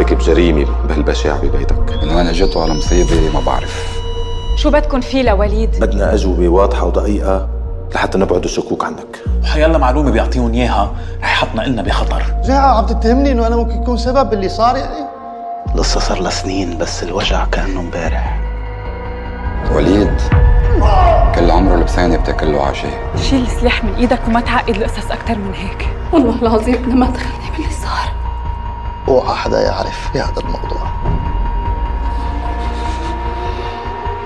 ترتكب جريمة بهالبشاعة ببيتك. من وين اجته هالمصيبة ما بعرف. شو بدكن فيه لوليد؟ بدنا أجوبة واضحة ودقيقة لحتى نبعد الشكوك عنك. وحيلا معلومة بيعطيهم إياها رح يحطنا إلنا بخطر. جاء عم تتهمني إنه أنا ممكن يكون سبب باللي صار يعني؟ لسه صار لها سنين بس الوجع كأنه امبارح. وليد. كل عمره لبسانة بتاكل له عشاء شيل السلاح من إيدك وما تعقد القصص أكثر من هيك. والله العظيم أنا ما دخلني باللي صار. اوعى حدا يعرف بهذا الموضوع.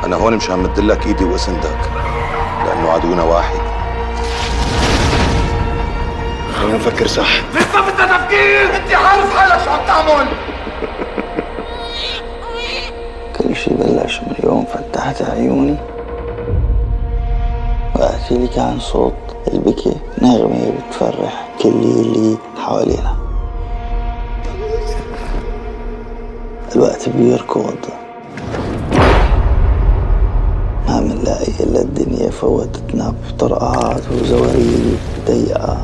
أنا هون مشان مدلك إيدي وأسندك لأنه عدونا واحد. خلينا نفكر صح. كل شي بلش من يوم فتحت عيوني. وأحكي لك عن صوت البكي نغمة بتفرح كل اللي الوقت بيركض ما منلاقي إلا الدنيا فوتتنا بطرقات وزواريد ضيقة.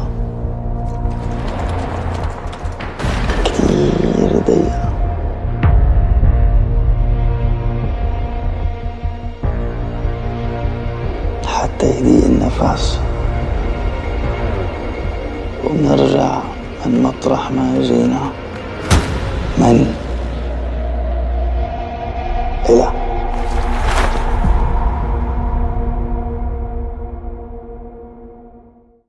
كتير ضيقة. حتى يضيق النفس. وبنرجع من مطرح ما جينا. من